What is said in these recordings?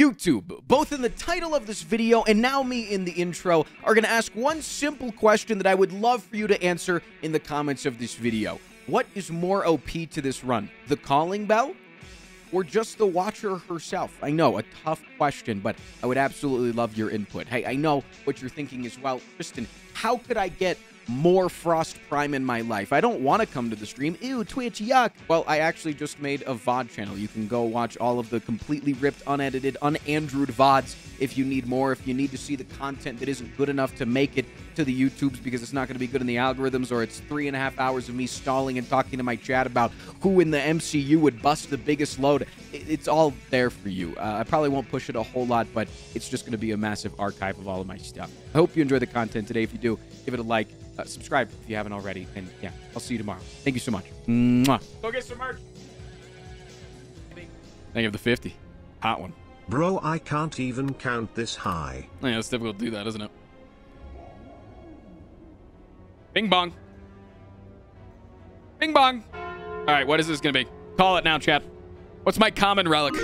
YouTube, both in the title of this video and now me in the intro, are going to ask one simple question that I would love for you to answer in the comments of this video. What is more OP to this run, the calling bell or just the watcher herself? I know, a tough question, but I would absolutely love your input. Hey, I know what you're thinking as well. Tristan, how could I get more Frost Prime in my life. I don't want to come to the stream. Ew, Twitch, yuck. Well, I actually just made a VOD channel. You can go watch all of the completely ripped, unedited, unandrewed VODs if you need more, if you need to see the content that isn't good enough to make it to the YouTubes because it's not going to be good in the algorithms, or it's three and a half hours of me stalling and talking to my chat about who in the MCU would bust the biggest load. It's all there for you. Uh, I probably won't push it a whole lot, but it's just going to be a massive archive of all of my stuff. I hope you enjoy the content today. If you do, give it a like uh, subscribe if you haven't already. And yeah, I'll see you tomorrow. Thank you so much. Mwah. Go get some merch. Thank you for the 50. Hot one. Bro, I can't even count this high. Yeah, it's difficult to do that, isn't it? Bing bong. Bing bong. All right, what is this going to be? Call it now, chat. What's my common relic?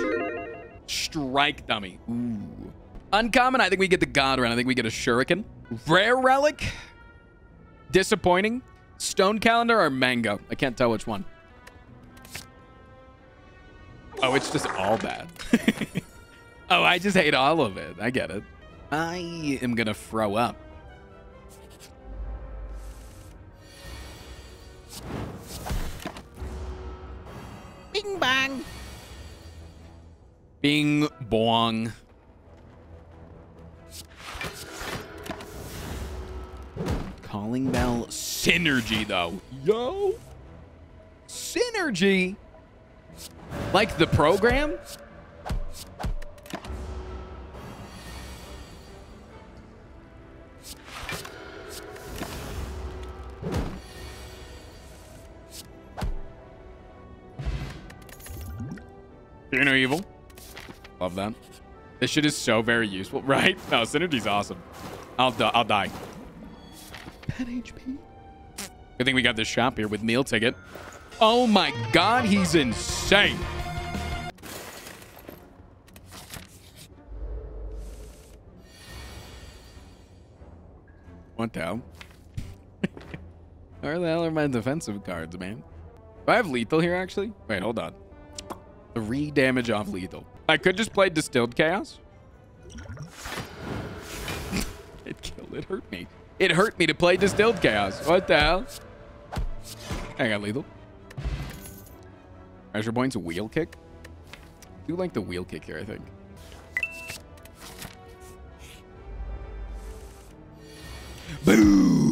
Strike dummy. Ooh. Uncommon, I think we get the God Run. I think we get a Shuriken. Rare relic? Disappointing. Stone calendar or mango? I can't tell which one. Oh, it's just all bad. oh, I just hate all of it. I get it. I am going to throw up. Bing bang. Bing bong. Calling Bell Synergy, though. Yo! Synergy! Like the program? Fear no evil. Love that. This shit is so very useful, right? No, Synergy's awesome. I'll, uh, I'll die. 10 HP. Good thing we got this shop here with meal ticket. Oh my god, he's insane. What the hell? Where the hell are my defensive cards, man? Do I have lethal here, actually? Wait, hold on. Three damage off lethal. I could just play Distilled Chaos. it killed. It hurt me. It hurt me to play Distilled Chaos. What the hell? I got lethal. Pressure points, wheel kick. I do like the wheel kick here, I think. Boom!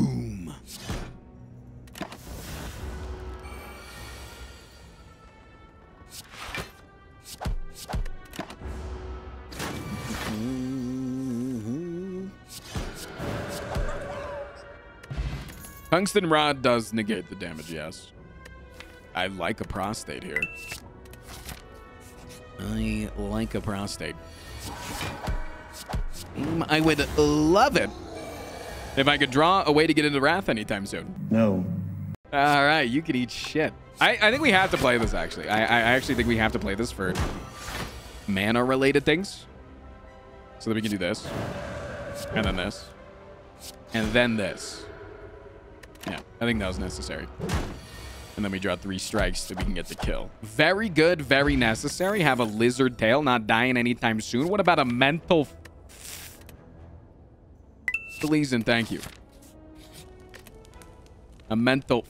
Tungsten Rod does negate the damage, yes. I like a prostate here. I like a prostate. Mm, I would love it if I could draw a way to get into Wrath anytime soon. No. All right, you can eat shit. I, I think we have to play this, actually. I, I actually think we have to play this for mana-related things. So that we can do this. And then this. And then this. Yeah, I think that was necessary. And then we draw three strikes so we can get the kill. Very good, very necessary. Have a lizard tail, not dying anytime soon. What about a mental... Please and thank you. A mental...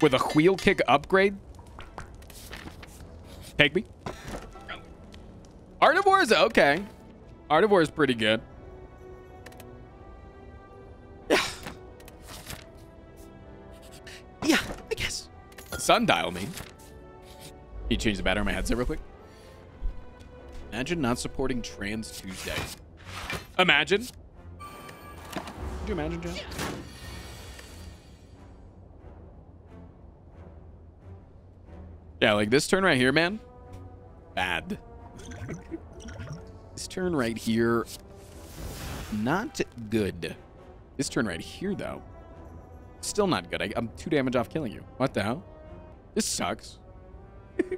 With a wheel kick upgrade? Take me. Art of War is okay. Art of War is pretty good. Sundial me. Can you change the battery on my headset real quick? Imagine not supporting Trans Tuesday. Imagine. Could you imagine? Yeah, like this turn right here, man. Bad. this turn right here, not good. This turn right here, though. Still not good. I, am two damage off killing you. What the hell? This sucks.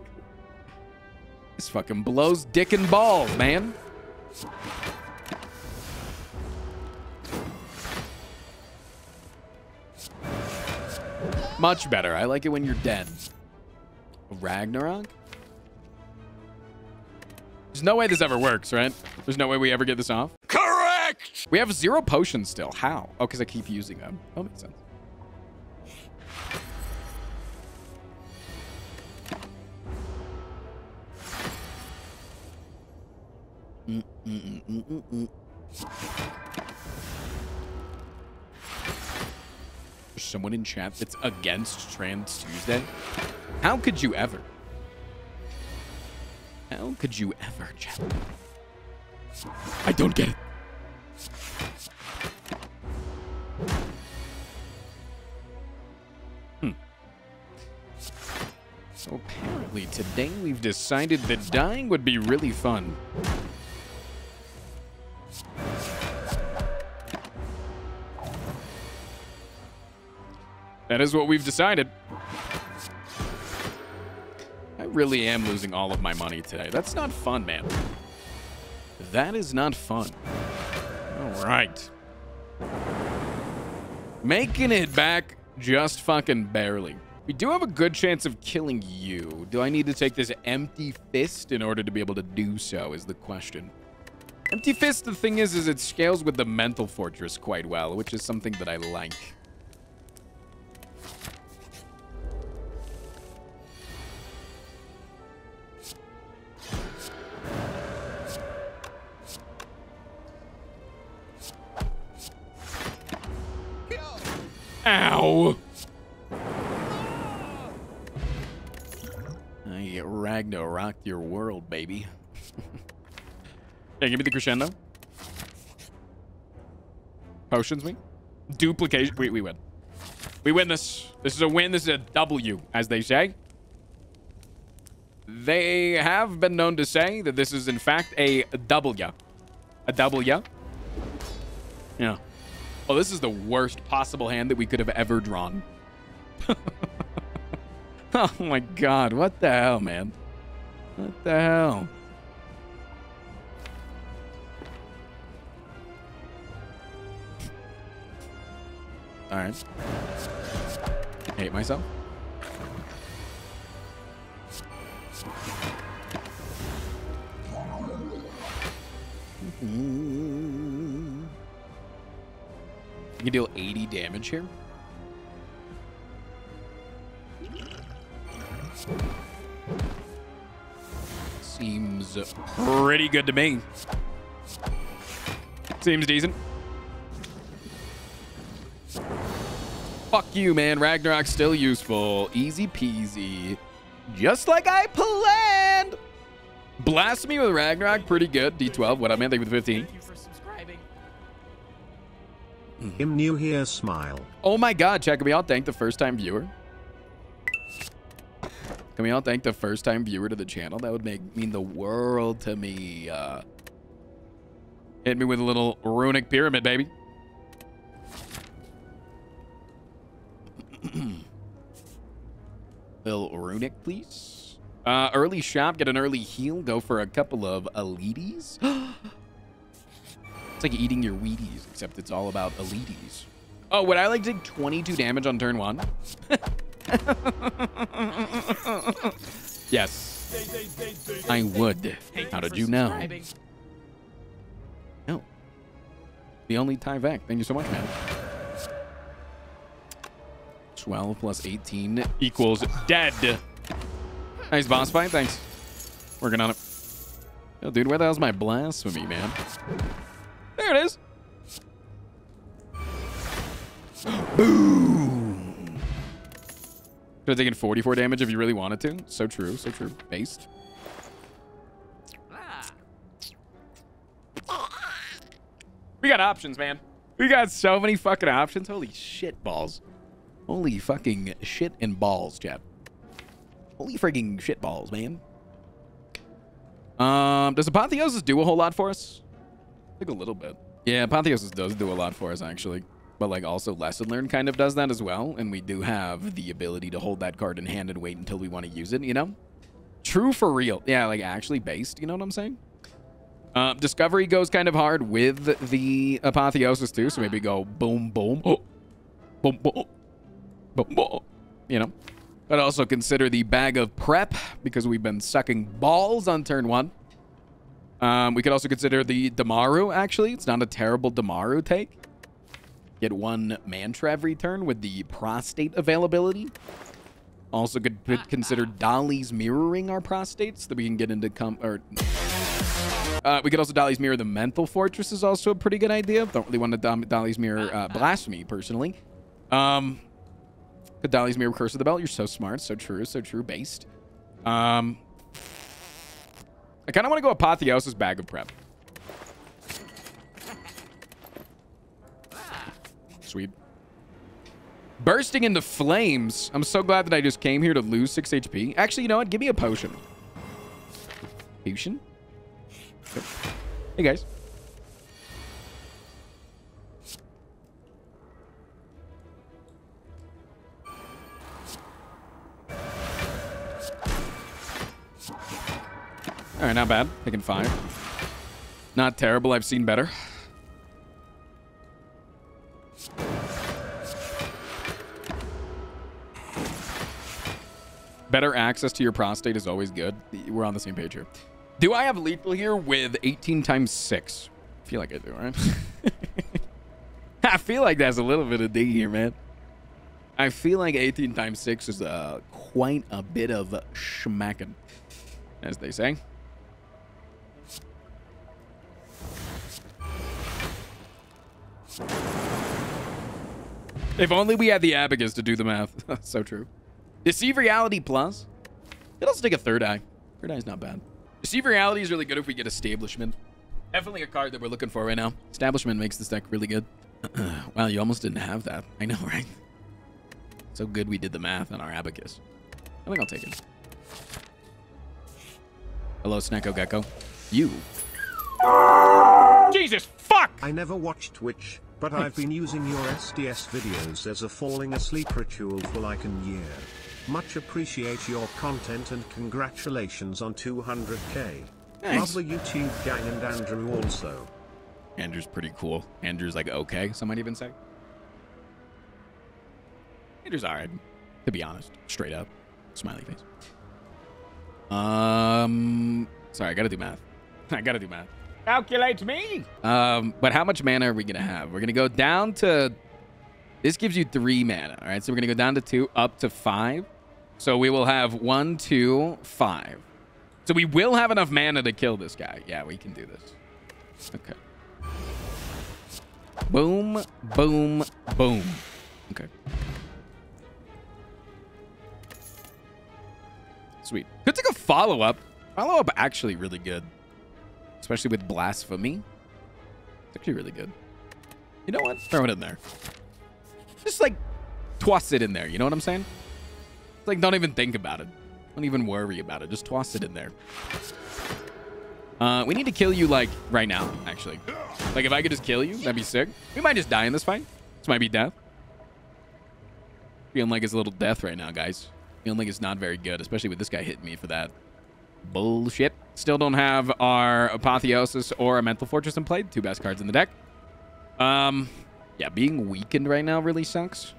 This fucking blows dick and balls, man. Much better. I like it when you're dead. Oh, Ragnarok? There's no way this ever works, right? There's no way we ever get this off. Correct! We have zero potions still. How? Oh, because I keep using them. That makes sense. There's someone in chat that's against Trans Tuesday? How could you ever? How could you ever, chat? I don't get it. Hmm. So apparently today we've decided that dying would be really fun. That is what we've decided. I really am losing all of my money today. That's not fun, man. That is not fun. All right. Making it back just fucking barely. We do have a good chance of killing you. Do I need to take this empty fist in order to be able to do so is the question. Empty fist, the thing is, is it scales with the mental fortress quite well, which is something that I like. Ow! I Ragnar rocked your world, baby. yeah, give me the crescendo. Potions me. Duplication. We, we win. We win this. This is a win. This is a W, as they say. They have been known to say that this is, in fact, a W. A W. Yeah. Oh, this is the worst possible hand that we could have ever drawn. oh my god, what the hell, man? What the hell? Alright. Hate myself. Can deal 80 damage here. Seems pretty good to me. Seems decent. Fuck you, man. Ragnarok's still useful. Easy peasy. Just like I planned. Blast me with Ragnarok, pretty good. D12, what up, man? Thank you for the 15. Him new here smile. Oh my god, check me out. Thank the first time viewer. Can we all thank the first time viewer to the channel? That would make mean the world to me. Uh, hit me with a little runic pyramid, baby. little runic, please. Uh, early shop, get an early heal. Go for a couple of elites. it's like eating your Wheaties, except it's all about elites. Oh, would I like take 22 damage on turn one? yes, I would. How did you know? No. The only Tyvek. Thank you so much, man. 12 plus 18 equals dead. Nice boss fight. Thanks. Working on it. Yo, dude, where the hell's my blasphemy, man? There it is. Boom. Could have taken 44 damage if you really wanted to. So true. So true. Based. We got options, man. We got so many fucking options. Holy shit balls. Holy fucking shit and balls, chat. Holy freaking shit balls, man. Um, does Apotheosis do a whole lot for us? Think a little bit. Yeah, Apotheosis does do a lot for us, actually. But, like, also Lesson Learned kind of does that as well. And we do have the ability to hold that card in hand and wait until we want to use it, you know? True for real. Yeah, like actually based. You know what I'm saying? Uh, Discovery goes kind of hard with the Apotheosis too, so maybe go boom, boom, oh, boom, boom, boom, boom. You know? But also consider the bag of prep because we've been sucking balls on turn one. Um, we could also consider the Damaru, actually. It's not a terrible Damaru take. Get one mantra every turn with the prostate availability. Also could, consider Dolly's mirroring our prostates that we can get into calm or uh, we could also Dolly's mirror the mental fortress is also a pretty good idea. Don't really want to Dom Dolly's mirror uh, blasphemy personally. Um, could Dolly's mirror curse of the belt? You're so smart, so true, so true based. Um, I kind of want to go Apotheosis bag of prep. Sweet. Bursting into flames. I'm so glad that I just came here to lose 6 HP. Actually, you know what? Give me a potion. Potion? Hey, guys. All right, not bad. Taking five. Not terrible. I've seen better. Better access to your prostate is always good. We're on the same page here. Do I have lethal here with 18 times 6? I feel like I do, right? I feel like that's a little bit of dig here, man. I feel like 18 times 6 is uh, quite a bit of schmacking, as they say. If only we had the abacus to do the math. so true. Deceive Reality Plus. Could also take a third eye. Third eye's not bad. Deceive Reality is really good if we get Establishment. Definitely a card that we're looking for right now. Establishment makes this deck really good. wow, you almost didn't have that. I know, right? So good we did the math on our abacus. I think I'll take it. Hello, Snecko Gecko. You. Jesus, fuck! I never watch Twitch, but I've been using your STS videos as a falling asleep ritual for like a year. Much appreciate your content and congratulations on 200k. Nice. Love the YouTube gang and Andrew also. Andrew's pretty cool. Andrew's like okay, some might even say. Andrew's alright, to be honest. Straight up. Smiley face. Um sorry, I gotta do math. I gotta do math. Calculate me. Um, but how much mana are we gonna have? We're gonna go down to this gives you three mana, all right? So we're gonna go down to two, up to five. So we will have one, two, five. So we will have enough mana to kill this guy. Yeah, we can do this. Okay. Boom, boom, boom. Okay. Sweet. Could take a follow-up. Follow-up actually really good. Especially with Blasphemy. It's actually really good. You know what? Throw it in there. Just like toss it in there. You know what I'm saying? It's like don't even think about it. Don't even worry about it. Just toss it in there. Uh, we need to kill you like right now, actually. Like if I could just kill you, that'd be sick. We might just die in this fight. This might be death. Feeling like it's a little death right now, guys. Feeling like it's not very good, especially with this guy hitting me for that bullshit. Still don't have our Apotheosis or a Mental Fortress in play. Two best cards in the deck. Um, yeah, being weakened right now really sucks.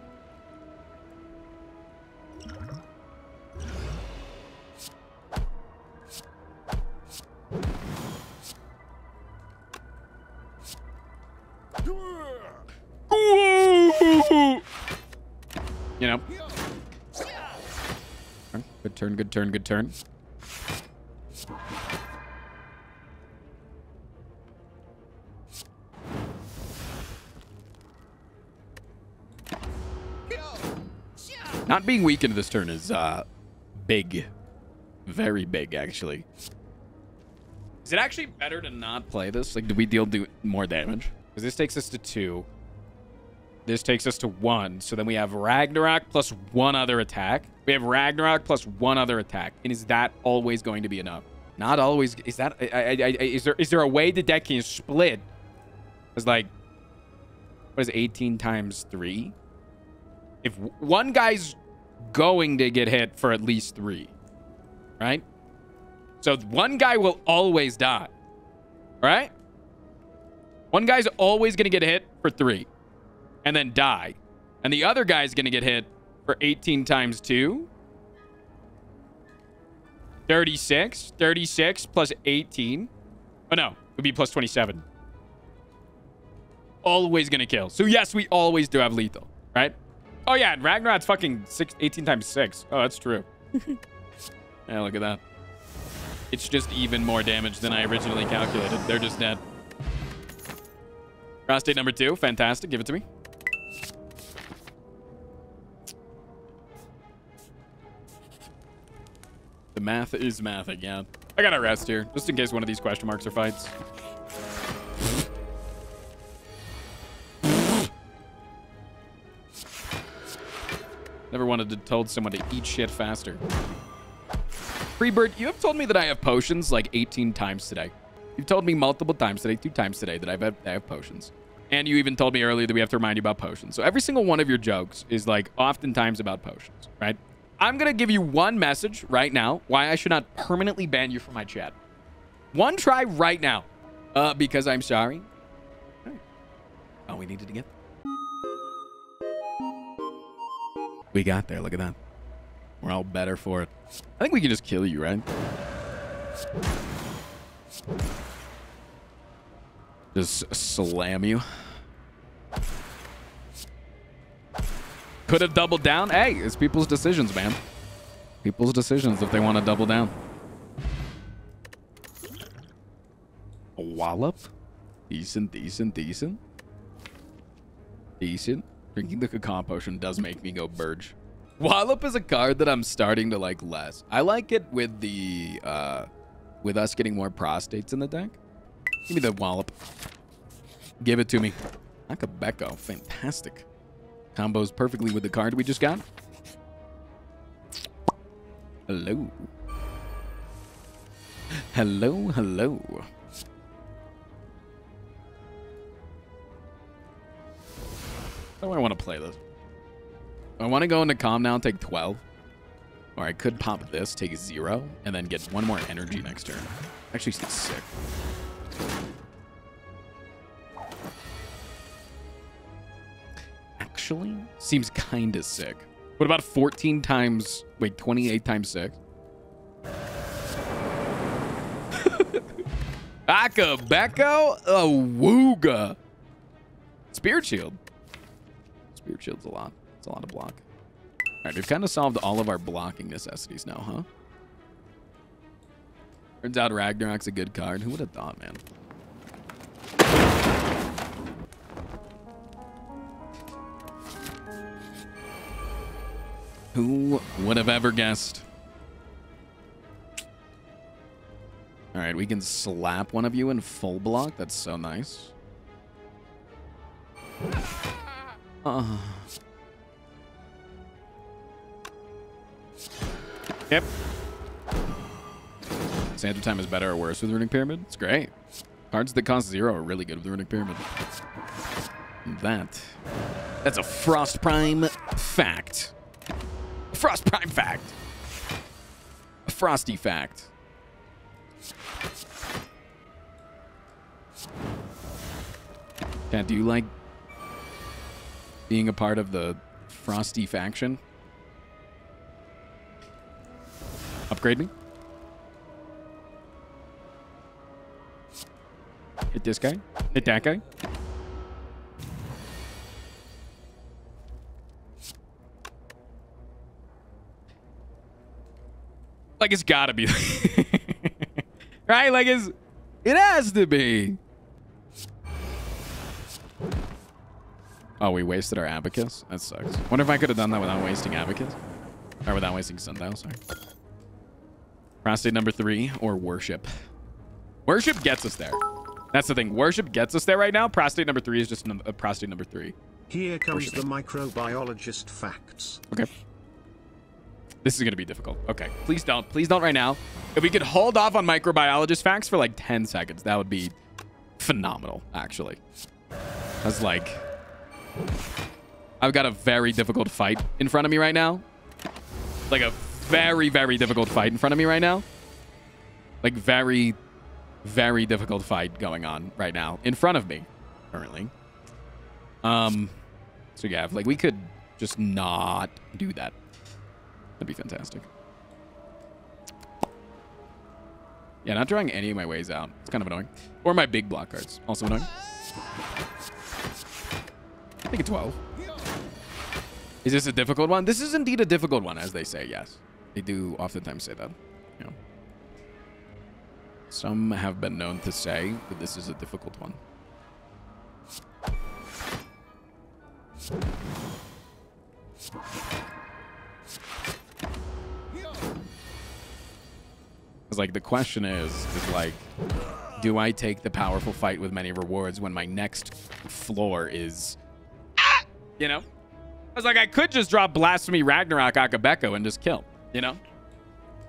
You know. Good turn, good turn, good turn. Not being weakened this turn is uh, big. Very big, actually. Is it actually better to not play this? Like, do we deal do more damage? Because this takes us to two. This takes us to one. So then we have Ragnarok plus one other attack. We have Ragnarok plus one other attack. And is that always going to be enough? Not always. Is that... I, I, I, is there is there a way the deck can split? It's like... What is it, 18 times 3? If one guy's going to get hit for at least three, right? So one guy will always die. right? One guy's always going to get hit for three and then die. And the other guy's going to get hit for 18 times two. 36. 36 plus 18. Oh, no. It would be plus 27. Always going to kill. So, yes, we always do have lethal, right? Oh, yeah. And Ragnarok's fucking six, 18 times 6. Oh, that's true. yeah, look at that. It's just even more damage than I originally calculated. They're just dead. Prostate number two. Fantastic. Give it to me. The math is math again. I gotta rest here, just in case one of these question marks are fights. Never wanted to told someone to eat shit faster. Freebird, you have told me that I have potions like 18 times today. You've told me multiple times today, two times today, that I've had, I have potions. And you even told me earlier that we have to remind you about potions. So every single one of your jokes is like oftentimes about potions, right? I'm going to give you one message right now why I should not permanently ban you from my chat. One try right now. Uh, because I'm sorry. All right. All we needed to get. We got there. Look at that. We're all better for it. I think we can just kill you, right? Just slam you. Could have doubled down. Hey, it's people's decisions, man. People's decisions if they want to double down. A wallop? Decent, decent, decent. Decent. Drinking the cacao potion does make me go Burge. Wallop is a card that I'm starting to like less. I like it with the, uh, with us getting more prostates in the deck. Give me the Wallop. Give it to me. Akabeko. Fantastic. Combos perfectly with the card we just got. Hello. Hello, hello. Do I want to play this? I want to go into calm now and take 12. Or I could pop this, take zero, and then get one more energy next turn. Actually, seems sick. Actually, seems kind of sick. What about 14 times, wait, 28 times 6? Akabeko? Awooga. Spirit Shield. Spirit Shield's a lot. It's a lot of block. All right, we've kind of solved all of our blocking necessities now, huh? Turns out Ragnarok's a good card. Who would have thought, man? Who would have ever guessed? All right, we can slap one of you in full block. That's so nice. Yep. Sands of Time is better or worse with Runic Pyramid? It's great. Cards that cost zero are really good with Runic Pyramid. That. That's a Frost Prime fact. Frost Prime fact. A frosty fact. Cat, do you like being a part of the Frosty faction? Upgrade me. Hit this guy. Hit that guy. Like it's gotta be. right? Like it's it has to be. Oh, we wasted our abacus? That sucks. Wonder if I could have done that without wasting abacus? Or without wasting sundial, sorry. Prostate number three, or worship. Worship gets us there. That's the thing. Worship gets us there right now. Prostate number three is just a uh, prostate number three. Here comes the microbiologist facts. Okay. This is going to be difficult. Okay. Please don't. Please don't right now. If we could hold off on microbiologist facts for like 10 seconds, that would be phenomenal, actually. That's like... I've got a very difficult fight in front of me right now. Like a very, very difficult fight in front of me right now. Like very, very difficult fight going on right now in front of me currently. Um, so yeah, like we could just not do that. That'd be fantastic. Yeah, not drawing any of my ways out. It's kind of annoying. Or my big block cards. Also annoying. I think a 12. Is this a difficult one? This is indeed a difficult one, as they say, yes. They do oftentimes say that. Yeah. Some have been known to say that this is a difficult one. It's like the question is, is like, do I take the powerful fight with many rewards when my next floor is! You know? I was like, I could just drop Blasphemy Ragnarok Akabeko and just kill, you know?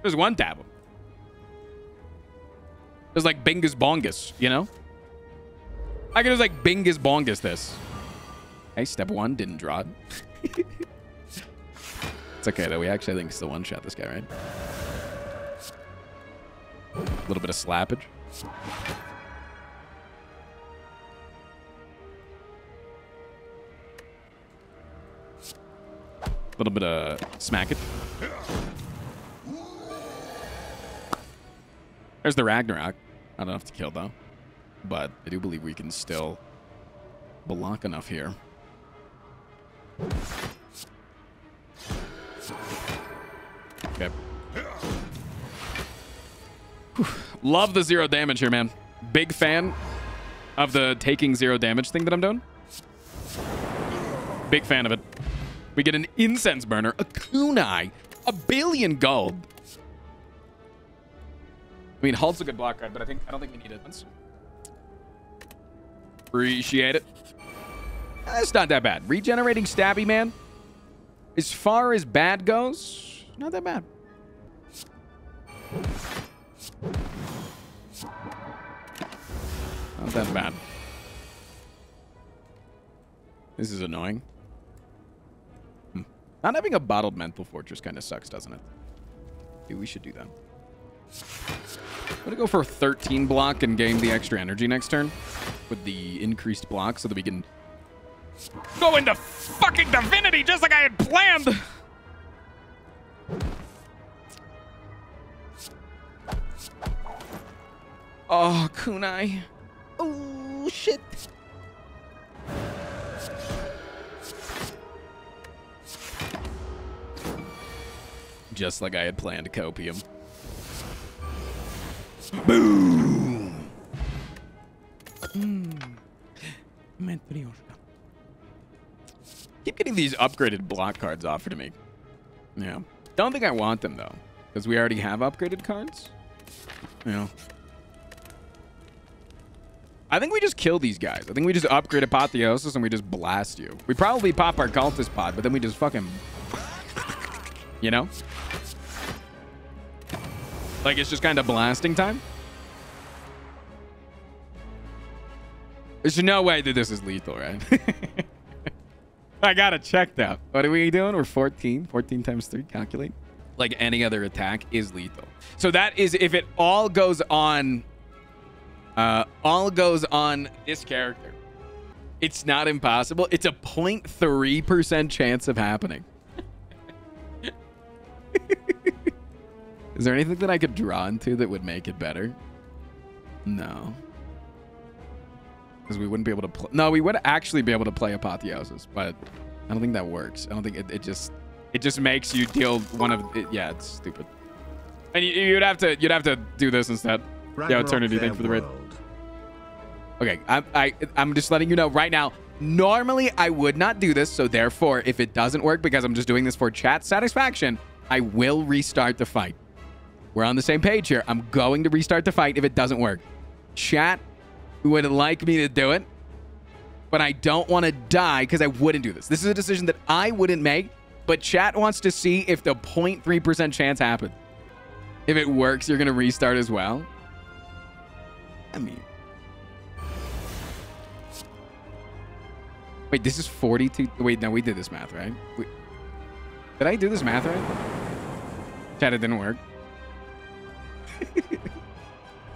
There's one tap him. There's like Bingus Bongus, you know? I could just like Bingus Bongus this. Hey, step one, didn't draw it. it's okay though, we actually I think still one shot this guy, right? A little bit of slappage. Little bit of smack it. There's the Ragnarok. Not enough to kill though. But I do believe we can still block enough here. Okay. Whew. Love the zero damage here, man. Big fan of the taking zero damage thing that I'm doing. Big fan of it. We get an incense burner, a kunai, a billion gold. I mean, Halt's a good block card, but I think I don't think we need it. Let's appreciate it. Eh, That's not that bad. Regenerating stabby man. As far as bad goes, not that bad. Not that bad. This is annoying. Not having a bottled mental fortress kind of sucks, doesn't it? Dude, we should do that. I'm gonna go for a 13 block and gain the extra energy next turn with the increased block so that we can go into fucking divinity just like I had planned. Oh, kunai. Oh, shit. Just like I had planned, copium. Boom! Hmm. Keep getting these upgraded block cards offered to me. Yeah. Don't think I want them, though. Because we already have upgraded cards. Yeah. I think we just kill these guys. I think we just upgrade Apotheosis and we just blast you. We probably pop our cultist pod, but then we just fucking... You know? Like, it's just kind of blasting time? There's no way that this is lethal, right? I gotta check that. What are we doing? We're 14. 14 times 3. Calculate. Like any other attack is lethal. So that is if it all goes on... Uh, all goes on this character. It's not impossible. It's a 0.3% chance of happening. Is there anything that I could draw into that would make it better? No. Because we wouldn't be able to play. No, we would actually be able to play Apotheosis, but I don't think that works. I don't think it, it just it just makes you deal one of it, yeah, it's stupid. And you, you'd have to you'd have to do this instead. yeah, eternity thing for the raid. Okay, I, I I'm just letting you know right now. Normally I would not do this, so therefore, if it doesn't work because I'm just doing this for chat satisfaction, I will restart the fight. We're on the same page here. I'm going to restart the fight if it doesn't work. Chat would like me to do it, but I don't want to die because I wouldn't do this. This is a decision that I wouldn't make, but chat wants to see if the 0.3% chance happens. If it works, you're going to restart as well. I mean... Wait, this is 42... Wait, no, we did this math, right? We, did I do this math right? Chat, it didn't work.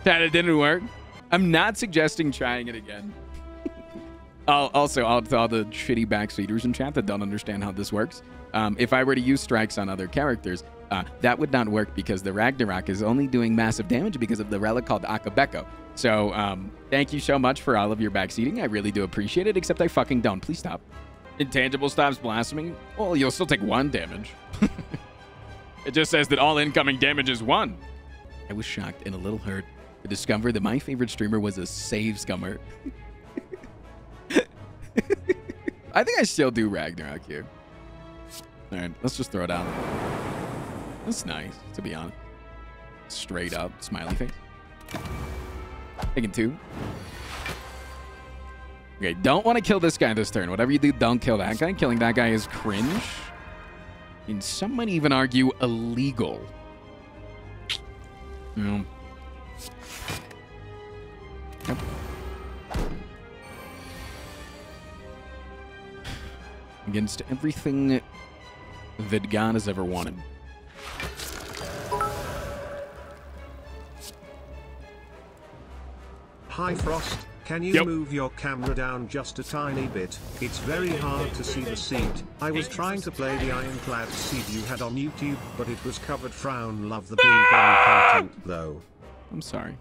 That it didn't work. I'm not suggesting trying it again. I'll, also, I'll tell the shitty backseaters in chat that don't understand how this works. Um, if I were to use strikes on other characters, uh, that would not work because the Ragnarok is only doing massive damage because of the relic called Akabeko. So, um, thank you so much for all of your backseating. I really do appreciate it, except I fucking don't. Please stop. Intangible stops blasphemy. Well, you'll still take one damage. it just says that all incoming damage is one. I was shocked and a little hurt to discover that my favorite streamer was a save scummer. I think I still do Ragnarok here. All right, let's just throw it out. That's nice, to be honest. Straight up, smiley face. Taking two. Okay, don't want to kill this guy this turn. Whatever you do, don't kill that guy. Killing that guy is cringe. And some might even argue illegal. Yeah. Yep. Against everything that God has ever wanted. Hi Frost, can you Yep. move your camera down just a tiny bit? It's very hard to see the seat. I was trying to play the ironclad seed you had on YouTube, but it was covered frown love the bean bun content though. I'm sorry.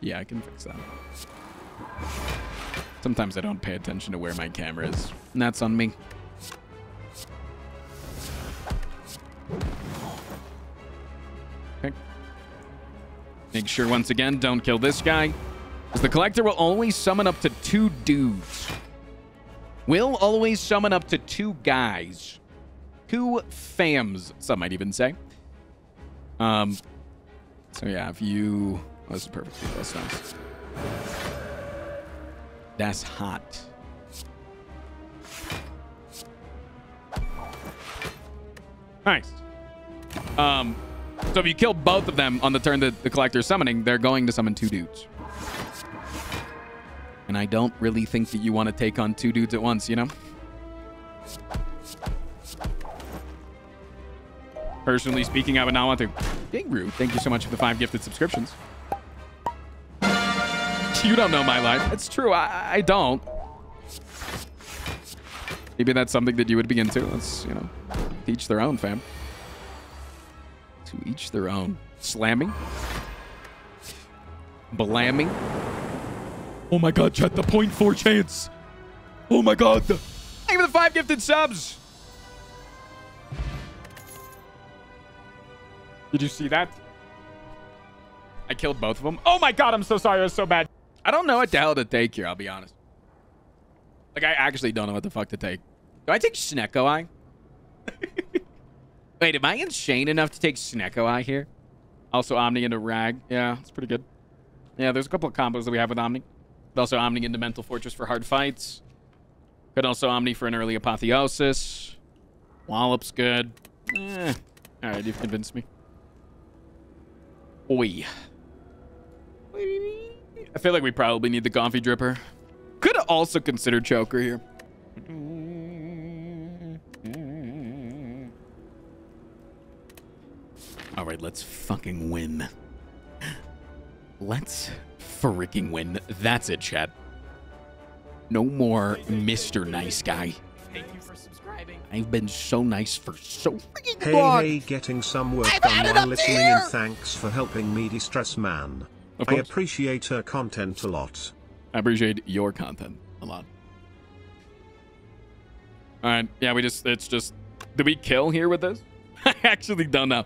Yeah, I can fix that. Sometimes I don't pay attention to where my camera is, and that's on me. Okay. Make sure once again, don't kill this guy. Because the collector will always summon up to two dudes. Will always summon up to two guys. Two fams, some might even say. Um, so yeah, if you... Oh, this is perfect. That's nice. That's hot. Nice. Um, so if you kill both of them on the turn that the collector is summoning, they're going to summon two dudes. And I don't really think that you want to take on two dudes at once, you know? Personally speaking, I would not want to. Big Rude, thank you so much for the five gifted subscriptions. You don't know my life. It's true. I, I don't. Maybe that's something that you would be into. Let's, you know, each their own, fam. To each their own. Slamming. Blamming. Oh my god, chat, the point four chance. Oh my god. Thank you for the five gifted subs. Did you see that? I killed both of them. Oh my god, I'm so sorry. It was so bad. I don't know what the hell to take here, I'll be honest. Like, I actually don't know what the fuck to take. Do I take Snecko Eye? Wait, am I insane enough to take Snecko Eye here? Also, Omni into Rag. Yeah, it's pretty good. Yeah, there's a couple of combos that we have with Omni. But also Omni into Mental Fortress for hard fights. Could also Omni for an early Apotheosis. Wallop's good. Eh. Alright, you've convinced me. Oi. I feel like we probably need the coffee dripper. Could also consider choker here. All right, let's fucking win. Let's freaking win. That's it, chat. No more Mr. Nice Guy. Thank you for subscribing. I've been so nice for so freaking Hey long. hey getting some work I've done while listening there. and thanks for helping me distress man. Of I appreciate her content a lot. I appreciate your content a lot. All right. Yeah, we just, it's just, did we kill here with this? I actually don't know.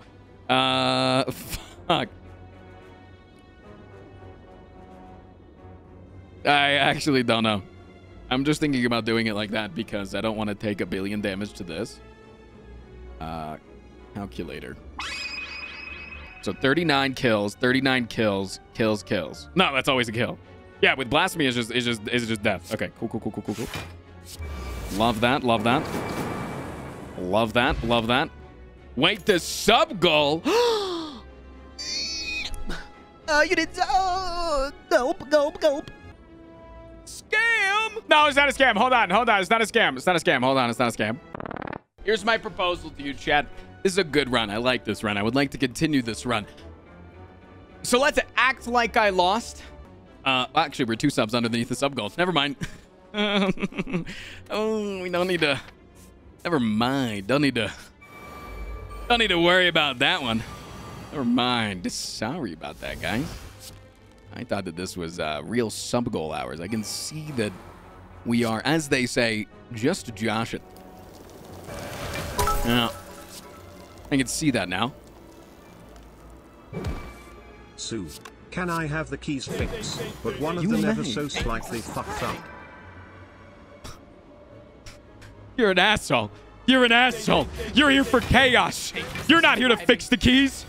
Uh, fuck. I actually don't know. I'm just thinking about doing it like that because I don't want to take a billion damage to this. Uh, calculator. So 39 kills, 39 kills, kills, kills. No, that's always a kill. Yeah, with blasphemy, it's just, it's just, it's just death. Okay, cool, cool, cool, cool, cool, cool. Love that, love that. Love that, love that. Wait, the sub goal. oh, you did. Oh, gulp, gulp, gulp. Scam. No, it's not a scam. Hold on, hold on. It's not a scam. It's not a scam. Hold on, it's not a scam. Here's my proposal to you, Chad. This is a good run. I like this run. I would like to continue this run. So let's act like I lost. Uh, actually, we're two subs underneath the sub goals. Never mind. oh, we don't need to. Never mind. Don't need to. Don't need to worry about that one. Never mind. Sorry about that, guys. I thought that this was uh, real sub goal hours. I can see that we are, as they say, just joshing. Yeah. I can see that now. Sue, can I have the keys fixed? But one of You them ever so slightly fucked up. You're an asshole. You're an asshole. You're here for chaos. You're not here to fix the keys.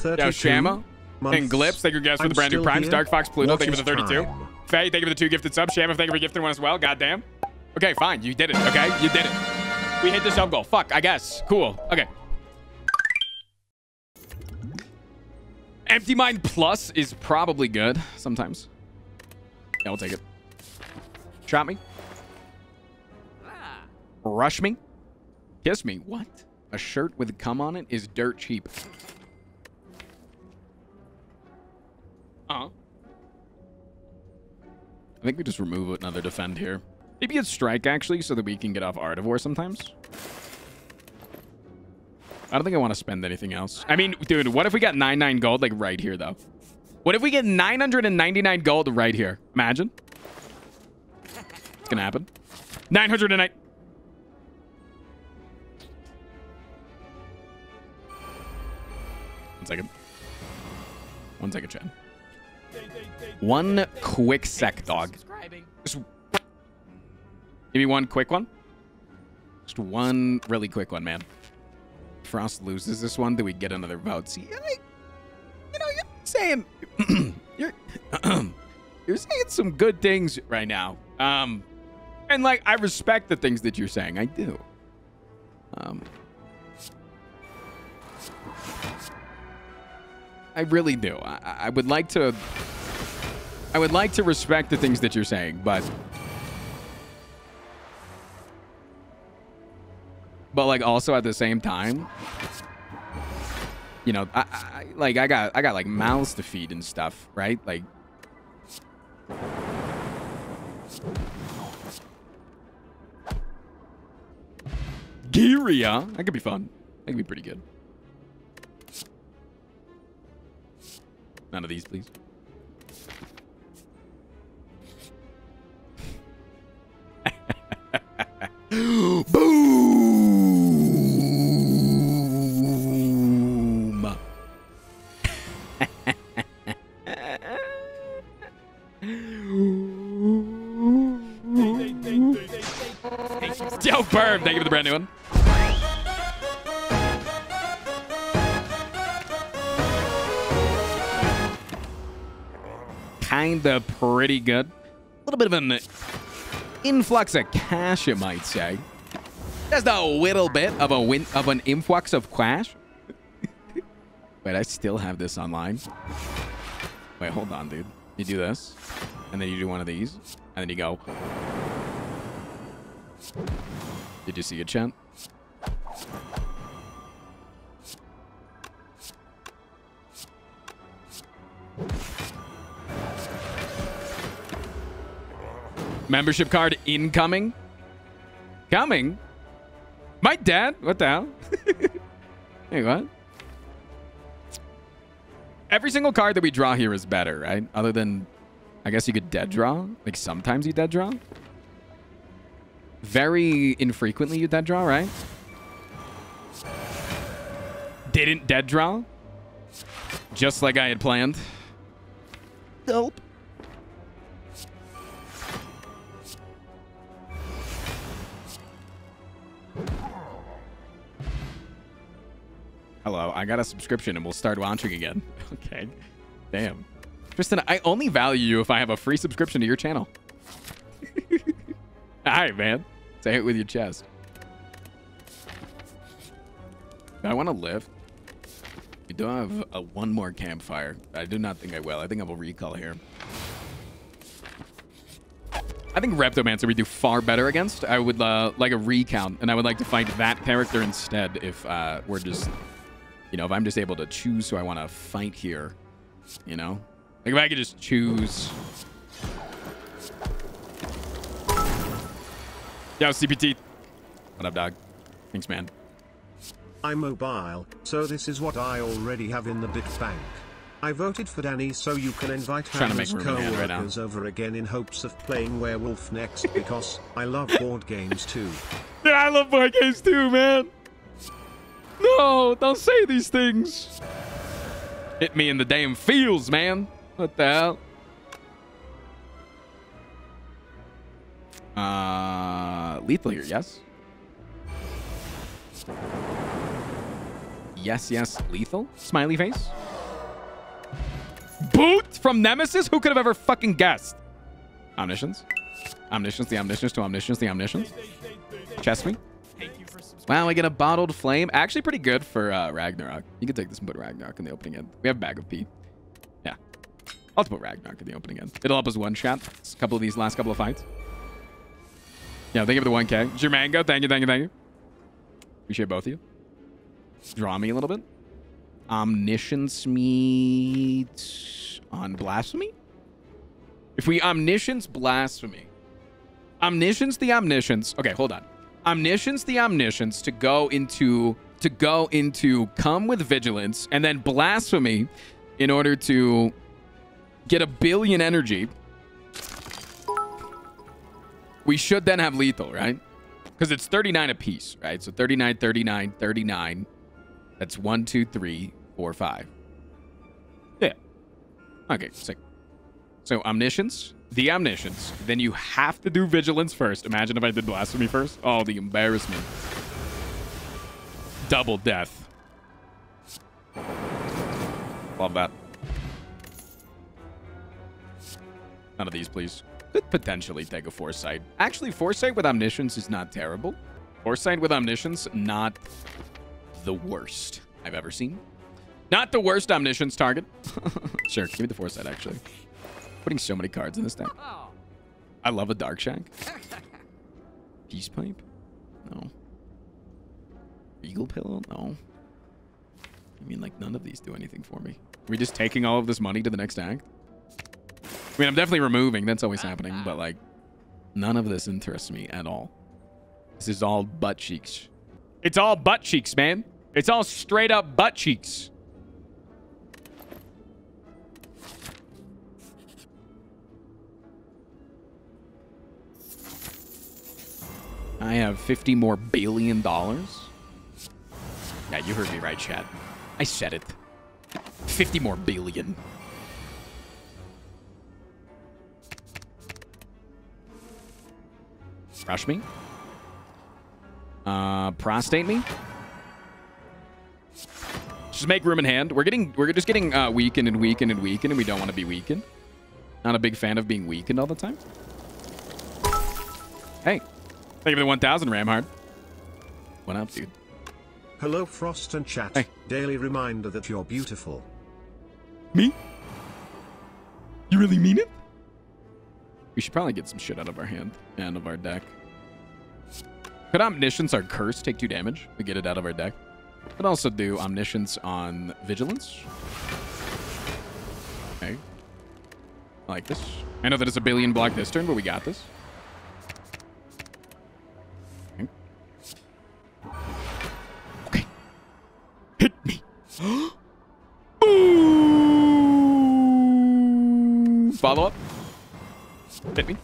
32 Shama months. and Glips, thank you guys for the brand new Primes. here. Dark Fox Pluto, What thank you for the 32. time? Faye, thank you for the two gifted subs. Shama, thank you for gifting one as well. Goddamn. Okay, fine. You did it. Okay, you did it. We hit the sub goal. Fuck, I guess. Cool. Okay. Empty Mind Plus is probably good sometimes. Yeah, we'll take it. Trap me. Rush me. Kiss me. What? A shirt with a cum on it is dirt cheap. Uh-huh. I think we just remove another defend here. Maybe it's strike, actually, so that we can get off Art of War sometimes. I don't think I want to spend anything else. I mean, dude, what if we got 99 gold, like, right here, though? What if we get 999 gold right here? Imagine. It's gonna happen. 909. One second. One second, Chad. One quick sec, dog. Just give me one quick one. Just one really quick one, man. Frost loses this one, do we get another vote? See, you know, you're saying you're you're saying some good things right now. Um, and like I respect the things that you're saying. I do. Um, I really do. I- I would like to. I would like to respect the things that you're saying, but but like also at the same time, you know, I, I like I got I got like mouths to feed and stuff, right? Like Girya, that could be fun. That could be pretty good. None of these, please. Perm, thank you for the brand new one. Kinda pretty good. A little bit of an influx of cash, you might say. Just a little bit of a win of an influx of cash. Wait, I still have this online. Wait, hold on, dude. You do this, and then you do one of these, and then you go. Did you see it, Chant? Membership card incoming? Coming? My dad? What the hell? hey, what? Every single card that we draw here is better, right? Other than, I guess you could dead draw. Like sometimes you dead draw. Very infrequently you dead draw, right? Didn't dead draw. Just like I had planned. Help. Hello, I got a subscription and we'll start launching again. Okay. Damn. Tristan, I only value you if I have a free subscription to your channel. All right, man. Say it with your chest. I want to live? We do have a one more campfire. I do not think I will. I think I will recall here. I think Reptomancer we do far better against. I would uh, like a recount, and I would like to fight that character instead if uh, we're just, you know, if I'm just able to choose who I want to fight here, you know? Like if I could just choose... Yo, CPT. What up, dog? Thanks, man. I'm mobile, so this is what I already have in the bit bank. I voted for Danny so you can invite Hannah's make room in hand right over again in hopes of playing Werewolf next because I love board games too. Yeah, I love board games too, man. No, don't say these things. Hit me in the damn feels, man. What the hell? Uh, lethal here, yes? Yes, yes, lethal? Smiley face? Boot from Nemesis? Who could have ever fucking guessed? Omniscience? Omniscience, the omniscience to omniscience, the omniscience. Chest me. Wow, I get a bottled flame. Actually, pretty good for uh, Ragnarok. You can take this and put Ragnarok in the opening end. We have a bag of pee. Yeah. I'll put Ragnarok in the opening end. It'll help us one shot. A couple of these last couple of fights. Yeah, thank you for the 1K. Jermango, thank you, thank you, thank you. Appreciate both of you. Draw me a little bit. Omniscience meets on blasphemy? If we omniscience blasphemy. Omniscience the omniscience. Okay, hold on. Omniscience the omniscience to go into to go into calm with vigilance and then blasphemy in order to get a billion energy. We should then have lethal, right? Because it's 39 apiece, right? So 39, 39, 39. That's one, two, three, four, five. Yeah. Okay, sick. So omniscience, the omniscience. Then you have to do vigilance first. Imagine if I did blasphemy first. Oh, the embarrassment. Double death. Love that. None of these, please. Could potentially take a foresight. Actually, foresight with omniscience is not terrible. Foresight with omniscience, not the worst I've ever seen. Not the worst omniscience target. sure, give me the foresight, actually. Putting so many cards in this deck. I love a Dark Shack. Peace Pipe? No. Regal Pillow? No. I mean, like, none of these do anything for me. Are we just taking all of this money to the next act? I mean, I'm definitely removing. That's always happening. But, uh-huh. like, none of this interests me at all. This is all butt cheeks. It's all butt cheeks, man. It's all straight up butt cheeks. I have 50 more billion dollars. Yeah, you heard me right, Chad. I said it. 50 more billion. Rush me. Uh, Prostrate me. Just make room in hand. We're getting, we're just getting uh, weakened and weakened and weakened, and we don't want to be weakened. Not a big fan of being weakened all the time. Hey, thank you for the 1,000, Ramhard. What up, dude? Hello Frost and chat. Hey. Daily reminder that you're beautiful. Me? You really mean it? We should probably get some shit out of our hand and of our deck. Could Omniscience, our curse, take two damage? We get it out of our deck. Could also do Omniscience on Vigilance. Okay. I like this. I know that it's a billion block this turn, but we got this. Okay. Okay. Hit me. Ooh. Follow up. Hit me.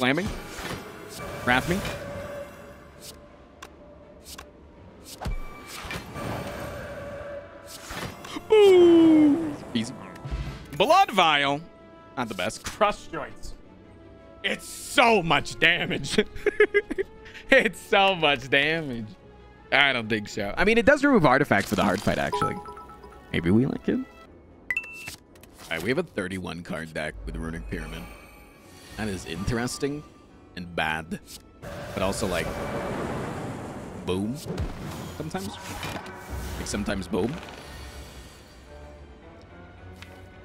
Slamming. Wrath me. Ooh. Easy. Blood Vial. Not the best. Crush Joints. It's so much damage. it's so much damage. I don't think so. I mean, it does remove artifacts for the heart fight, actually. Maybe we like it. All right, we have a 31 card deck with Runic Pyramid. That is interesting and bad, but also like boom sometimes. Like sometimes boom.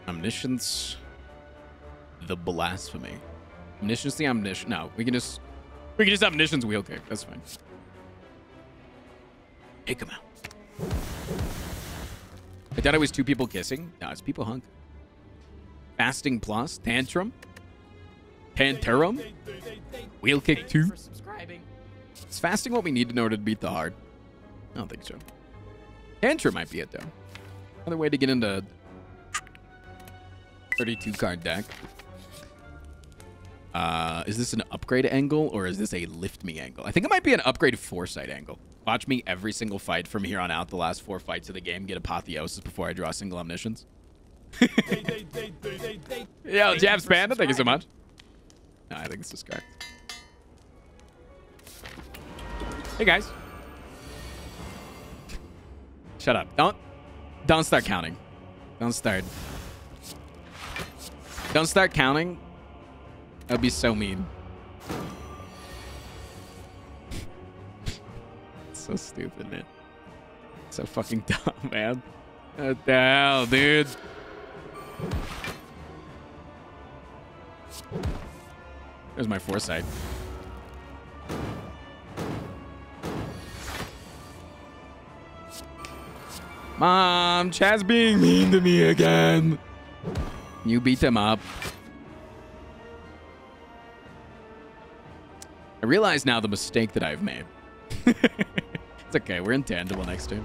Omniscience. the blasphemy. Omniscience the omniscient. No, we can just we can just omniscience wheel kick. That's fine. Take him out. I thought it was two people kissing. No, it's people hunk. Fasting plus tantrum. Tantarum. Wheel kick two. Is fasting what we need in order to beat the heart? I don't think so. Tantrum might be it though. Another way to get into 32 card deck. Uh, is this an upgrade angle or is this a lift me angle? I think it might be an upgrade foresight angle. Watch me every single fight from here on out, the last four fights of the game, get apotheosis before I draw single omniscience. Yo, Jabs Panda, thank you so much. I think is correct. Hey guys. Shut up. Don't don't start counting. Don't start. Don't start counting. That'd be so mean. so stupid, man. So fucking dumb, man. What the hell, dude? There's my foresight. Mom, Chad's being mean to me again. You beat him up. I realize now the mistake that I've made. it's okay. We're in intangible next turn.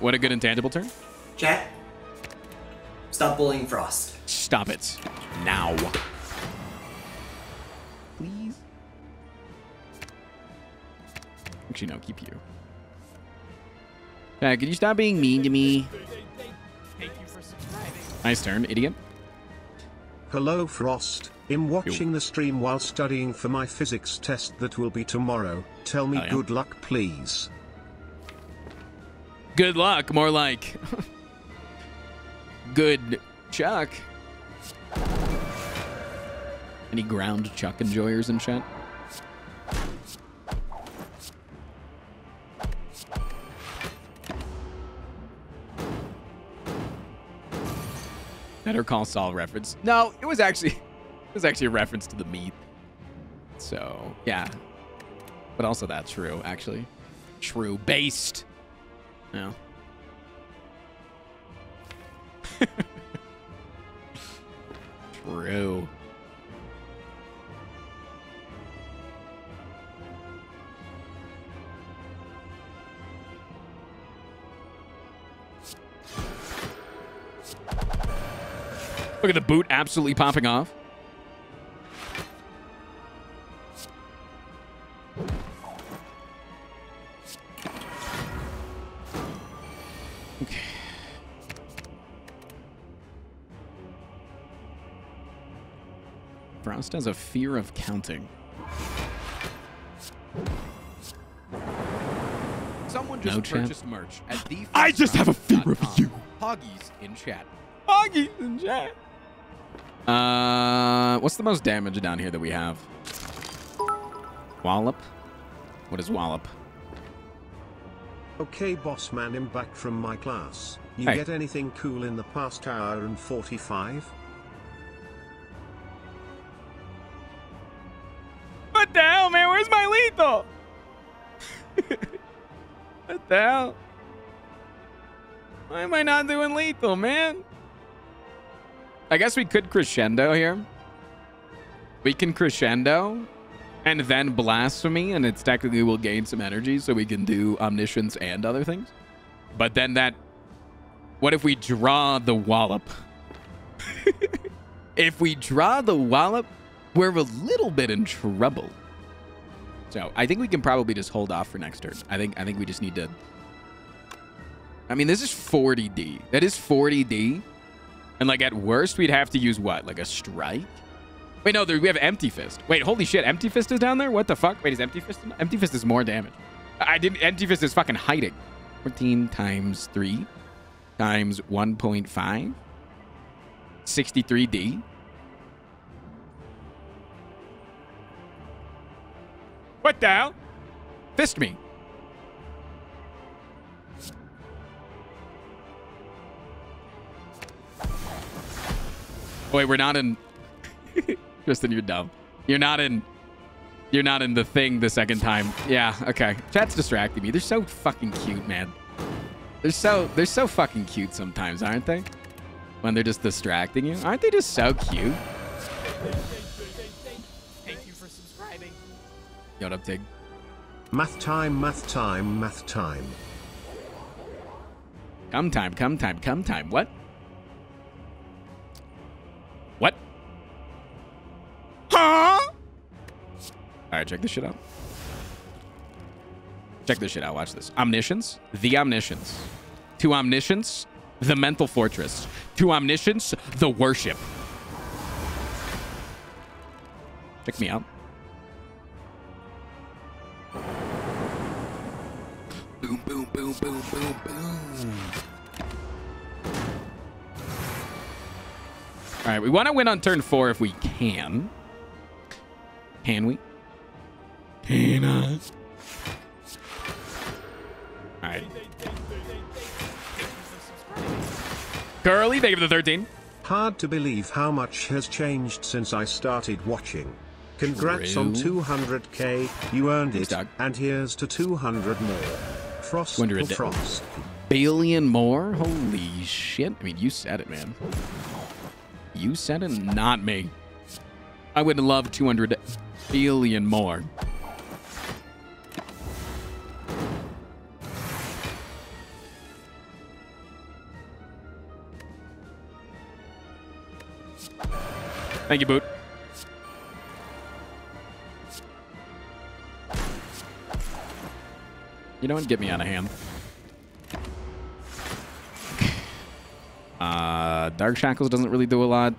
What a good intangible turn. Chat. Stop bullying Frost. Stop it. Now. Please. Actually, no, keep you. Uh, yeah, can you stop being mean to me? Thank you for subscribing. Nice turn, idiot. Hello Frost, I'm watching the stream while studying for my physics test that will be tomorrow. Tell me Oh, yeah? good luck please. Good luck, more like. Good Chuck. Any ground Chuck enjoyers in chat? Better Call Saul reference. No, it was actually it was actually a reference to the meat. So yeah, but also that's true actually. True based. No. True. Look at the boot absolutely popping off. Frost has a fear of counting. Someone just No chat. purchased merch at the. I just have a fear of you. Hoggies in chat. Foggy in chat. Uh, what's the most damage down here that we have? Wallop. What is Wallop? Okay boss man I'm back from my class. You Hey. get anything cool in the past hour and 45? Lethal? what the hell? Why am I not doing lethal, man? I guess we could crescendo here. We can crescendo and then blasphemy, and it's technically will gain some energy so we can do omniscience and other things. But then that. What if we draw the wallop? if we draw the wallop, we're a little bit in trouble. So I think we can probably just hold off for next turn. I think I think we just need to. I mean, this is 40D. That is 40D. And like at worst, we'd have to use what? Like a strike? Wait, no, there, we have Empty Fist. Wait, holy shit, Empty Fist is down there? What the fuck? Wait, is Empty Fist? Empty Fist is more damage. I didn't. Empty Fist is fucking hiding. 14 times 3 times 1.5. 63D. What the hell? Fist me. Oh, wait, we're not in. Tristan, you're dumb. You're not in. You're not in the thing the second time. Yeah, okay. Chat's distracting me. They're so fucking cute, man. They're so they're so fucking cute sometimes, aren't they? When they're just distracting you, aren't they just so cute? Yo, what up, Tig? Math time, math time, math time. Come time, come time, come time. What? What? Huh? All right, check this shit out. Check this shit out. Watch this. Omniscience, the omniscience. To omniscience, the mental fortress. To omniscience, the worship. Check me out. Boom, boom, boom, boom, boom, boom. All right, we want to win on turn four if we can. Can we? Can I? All right. Curly, thank you for the 13. Hard to believe how much has changed since I started watching. Congrats on 200k, you earned Thanks, it, Doug. and here's to 200 more. Frost 200 for Frost. Billion more? Holy shit. I mean, you said it, man. You said it, not me. I would love 200 billion more. Thank you, Boot. You know what? Get me out of hand. Uh, Dark Shackles doesn't really do a lot.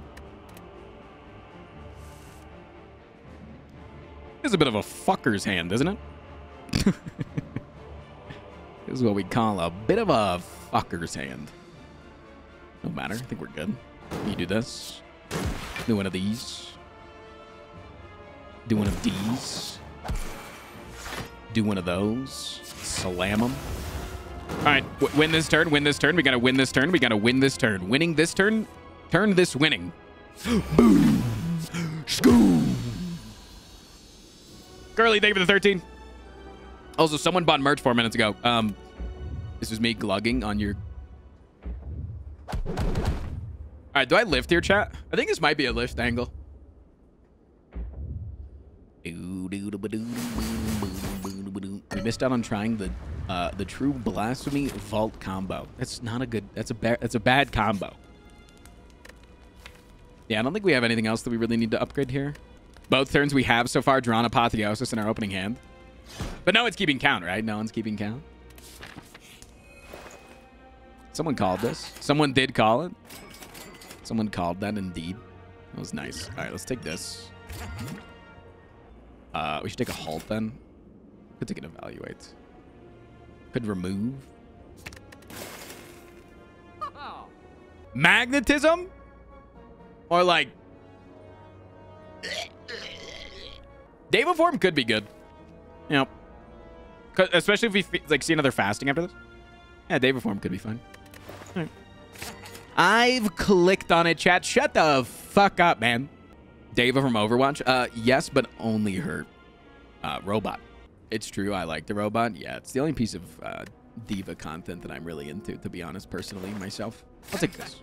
It's a bit of a fucker's hand, isn't it? this is what we call a bit of a fucker's hand. No matter. I think we're good. You do this. Do one of these. Do one of these. Do one of those. Slam them. All right, win this turn. Win this turn. We gotta win this turn. We gotta win this turn. Winning this turn. Turn this winning. Boom. School. Curly, thank you for the 13. Also, someone bought merch four minutes ago. Um, this was me glugging on your. All right, do I lift here, chat? I think this might be a lift angle. We missed out on trying the uh, the true blasphemy vault combo. That's not a good. That's a bad. That's a bad combo. Yeah, I don't think we have anything else that we really need to upgrade here. Both turns we have so far drawn apotheosis in our opening hand, but no one's keeping count, right? No one's keeping count. Someone called this. Someone did call it. Someone called that indeed. That was nice. All right, let's take this. Uh, we should take a halt then. Could take an evaluate. Could remove. Magnetism? Or like... Deva form could be good. You know. 'Cause- Especially if we like see another fasting after this. Yeah, Deva form could be fun. Right. I've clicked on it, chat. Shut the fuck up, man. Deva from Overwatch? Uh, yes, but only her uh, robot. It's true. I like the robot. Yeah, it's the only piece of uh, D.Va content that I'm really into, to be honest, personally, myself. I'll take this.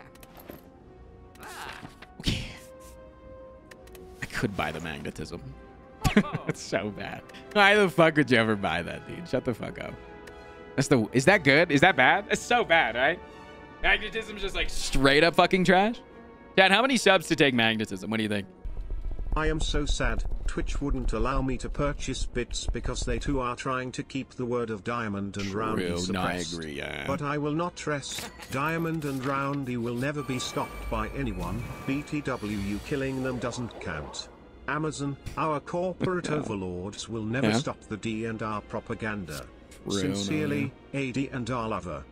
Okay. I could buy the magnetism. That's so bad. Why the fuck would you ever buy that, dude? Shut the fuck up. That's the. Is that good? Is that bad? It's so bad, right? Magnetism's just like straight up fucking trash. Dad, how many subs to take magnetism? What do you think? I am so sad, Twitch wouldn't allow me to purchase bits because they too are trying to keep the word of Diamond and Roundy True. I suppressed. agree, yeah. But I will not rest. Diamond and Roundy will never be stopped by anyone. BTW you killing them doesn't count. Amazon, our corporate overlords will never Yeah. stop the D and R propaganda. Sincerely, AD and R lover.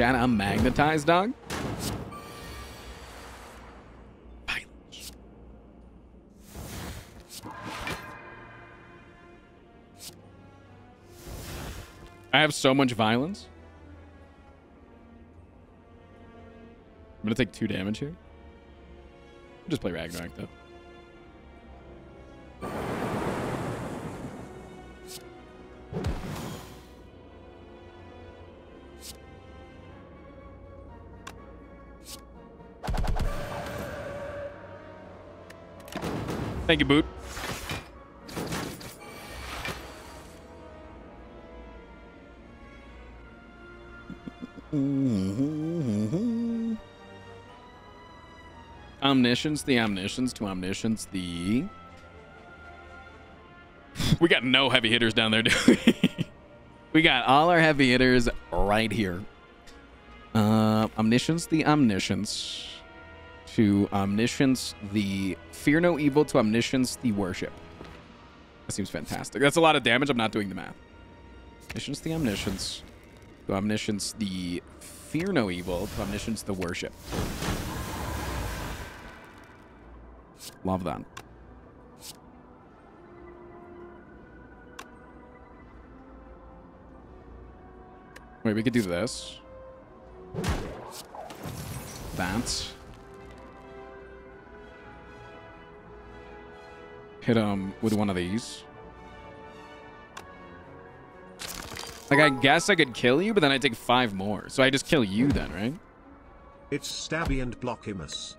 I'm magnetized, dog. I have so much violence. I'm gonna take two damage here. I'll just play Ragnarok though. Thank you, Boot. Omniscience, the Omniscience to Omniscience, the... we got no heavy hitters down there, do we? we got all our heavy hitters right here. Uh, Omniscience, the Omniscience to Omniscience, the Fear No Evil to Omniscience, the Worship. That seems fantastic. That's a lot of damage. I'm not doing the math. Omniscience, the Omniscience to Omniscience, the Fear No Evil to Omniscience, the Worship. Love that. Wait, we could do this. That. Hit him with one of these. Like, I guess I could kill you, but then I take five more. So I just kill you then, right? It's Stabby and Blockimus.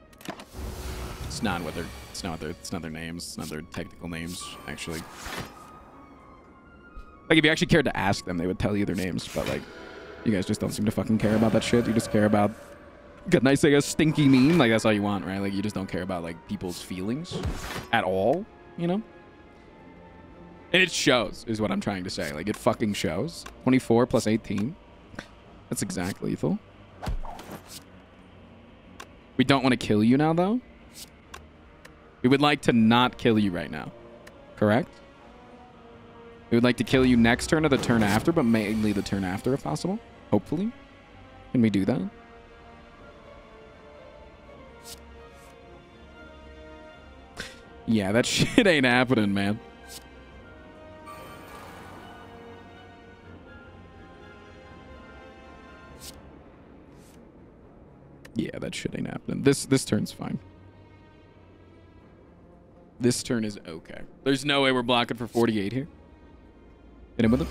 It's not what their it's not their it's not their names. It's not their technical names, actually. Like if you actually cared to ask them, they would tell you their names, but like you guys just don't seem to fucking care about that shit. You just care about can I say a stinky meme? Like that's all you want, right? Like you just don't care about like people's feelings at all, you know? And it shows, is what I'm trying to say. Like it fucking shows. 24 plus 18. That's exactly lethal. We don't want to kill you now, though. We would like to not kill you right now. Correct? We would like to kill you next turn or the turn after, but mainly the turn after if possible. Hopefully. Can we do that? Yeah, that shit ain't happening, man. Yeah, that shit ain't happening. This this turn's fine. This turn is okay. There's no way we're blocking for 48 here. Hit him with him.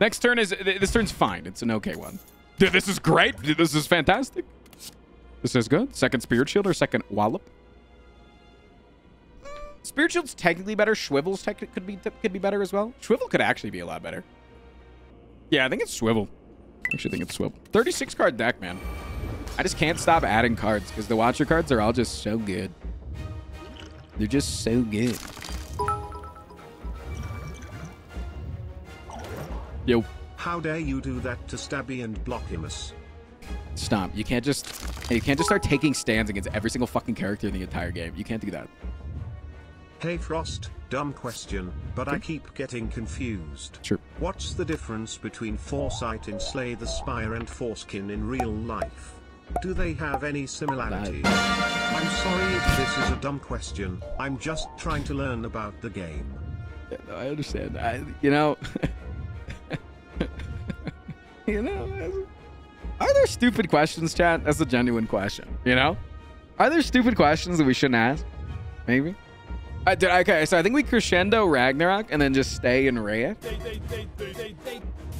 Next turn is this turn's fine. It's an okay one. Dude, this is great. This is fantastic. This is good. Second spirit shield or second wallop. Spirit shield's technically better. Swivel's tech could be could be better as well. Swivel could actually be a lot better. Yeah, I think it's swivel. I actually think it's swivel. 36 card deck, man. I just can't stop adding cards because the watcher cards are all just so good. They're just so good. Yo, How dare you do that to Stabby and Blockimus? Stomp. You can't just you can't just start taking stands against every single fucking character in the entire game. You can't do that. Hey Frost, dumb question, but I keep getting confused. Sure. What's the difference between Foresight in Slay the Spire and Foreskin in real life? Do they have any similarities? I'm sorry if this is a dumb question, I'm just trying to learn about the game. Yeah, no, I understand. I, you know, you know, are there stupid questions, chat? That's a genuine question. You know, are there stupid questions that we shouldn't ask? Maybe. Uh, I did, okay, so I think we crescendo Ragnarok and then just stay in Rhea.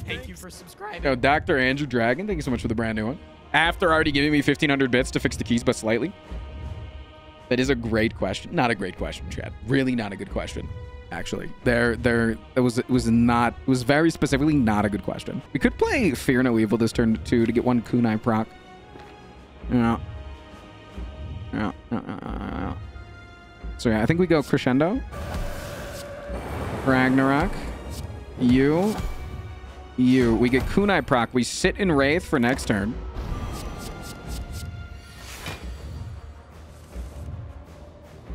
Thank you for subscribing. Dr. Andrew Dragon, thank you so much for the brand new one. After already giving me 1,500 bits to fix the keys, but slightly. That is a great question. Not a great question, Chad. Really not a good question. Actually, there, there, it was, it was not, it was very specifically not a good question. We could play Fear No Evil this turn too to get one kunai proc. Yeah. yeah, yeah, yeah. So yeah, I think we go crescendo. Ragnarok. You. You. We get kunai proc. We sit in Wrath for next turn.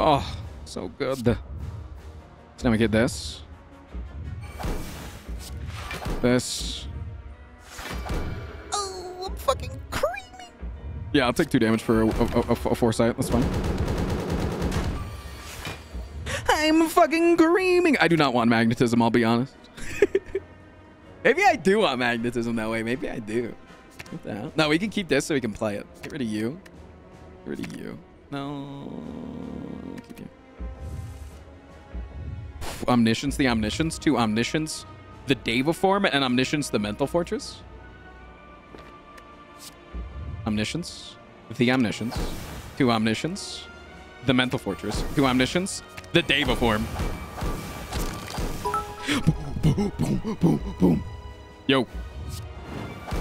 Oh, so good. So now we get this. This. Oh, I'm fucking creamy. Yeah, I'll take two damage for a, a, a, a foresight. That's fine. Fucking screaming. I do not want magnetism, I'll be honest. Maybe I do want magnetism that way. Maybe I do. What the hell? No, we can keep this so we can play it. Get rid of you. Get rid of you. No. Keep you. Omniscience, the Omniscience. Two Omniscience, the Deva form, and Omniscience, the Mental Fortress. Omniscience, the Omniscience. Two Omniscience, the Mental Fortress. Two Omniscience, the Deva form. boom, boom, boom, boom. Yo.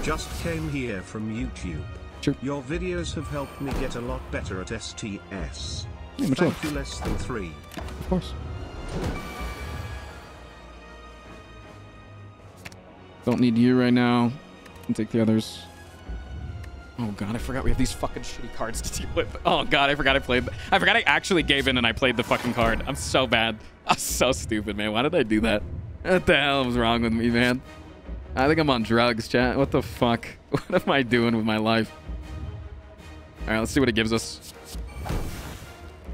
Just came here from YouTube. Sure. Your videos have helped me get a lot better at STS. Yeah, Thank love. you less than three. Of course. Don't need you right now. Can take the others. Oh god, I forgot we have these fucking shitty cards to deal with. Oh god, I forgot I played. I forgot I actually gave in and I played the fucking card. I'm so bad. I'm so stupid, man. Why did I do that? What the hell was wrong with me, man? I think I'm on drugs, chat. What the fuck? What am I doing with my life? All right, let's see what it gives us.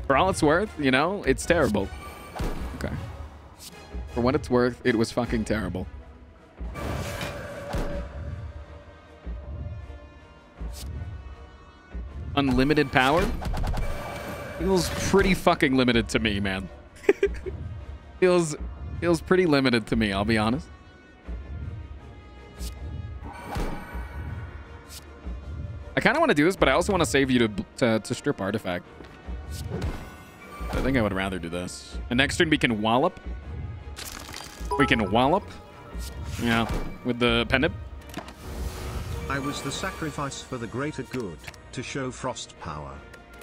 For all it's worth, you know, it's terrible. Okay. For what it's worth, it was fucking terrible. Unlimited power? Feels pretty fucking limited to me, man. feels feels pretty limited to me, I'll be honest. I kind of want to do this, but I also want to save you to, to, to strip artifact. I think I would rather do this. And next turn we can wallop. We can wallop. Yeah, with the pendant. I was the sacrifice for the greater good, to show frost power.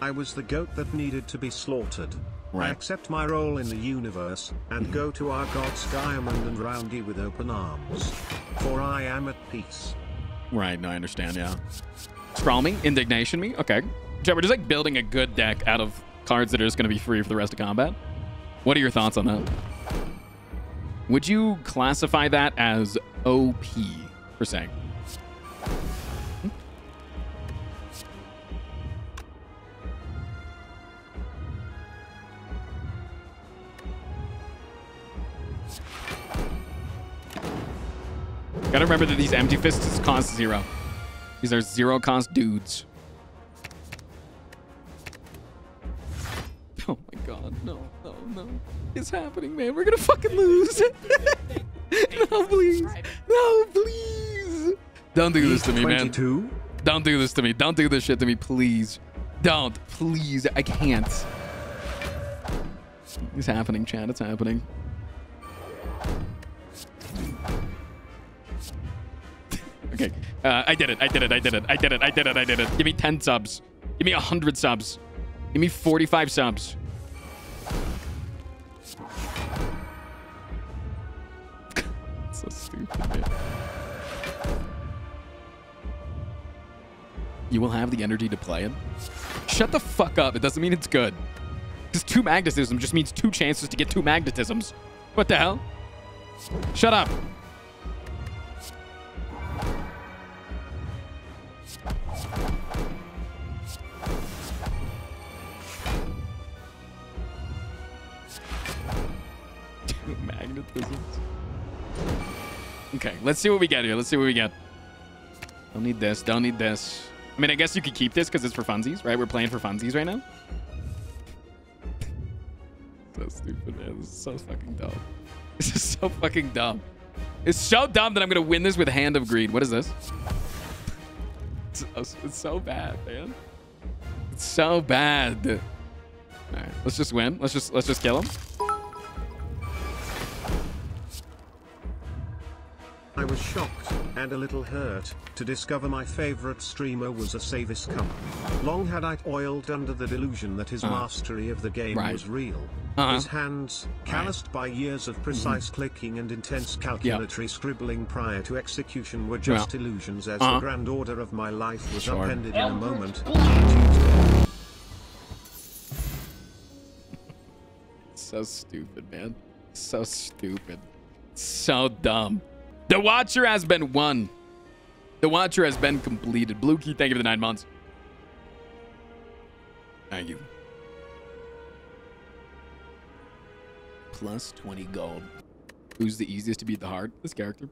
I was the goat that needed to be slaughtered. Right. I accept my role in the universe, and go to our gods Diamond and Roundy with open arms. For I am at peace. Right, no, I understand, yeah. Sprawl me, indignation me, okay. Chat, we're just like building a good deck out of cards that are just going to be free for the rest of combat. What are your thoughts on that? Would you classify that as OP, per se? Gotta remember that these empty fists cost zero. These are zero cost dudes. Oh my god, no, no, no. It's happening, man. We're gonna fucking lose. no, please. No, please. Don't do this to me, man. 22? Don't do this to me. Don't do this shit to me, please. Don't. Please. I can't. It's happening, Chad. It's happening. Okay. Uh, I did it. I did it. I did it. I did it. I did it. I did it. Give me 10 subs. Give me 100 subs. Give me 45 subs. so stupid, man. You will have the energy to play it. Shut the fuck up. It doesn't mean it's good. Because two magnetism just means two chances to get two magnetisms. What the hell? Shut up. Okay, let's see what we get here. Let's see what we get. Don't need this. Don't need this. I mean, I guess you could keep this because it's for funsies, right? We're playing for funsies right now. so stupid, man. This is so fucking dumb. This is so fucking dumb. It's so dumb that I'm going to win this with Hand of Greed. What is this? It's, it's so bad, man. It's so bad. All right, let's just win. Let's just let's just kill him. I was shocked, and a little hurt, to discover my favorite streamer was a Savis company. Long had I toiled under the delusion that his mastery of the game Right. was real. Uh-huh. His hands, calloused by years of precise clicking and intense calculatory scribbling prior to execution were just illusions as Uh-huh. the grand order of my life was Sure. upended in a moment. So stupid, man. So stupid. So dumb. The Watcher has been won. The Watcher has been completed. Blue Key, thank you for the nine months. Thank you. Plus 20 gold. Who's the easiest to beat the heart? This character.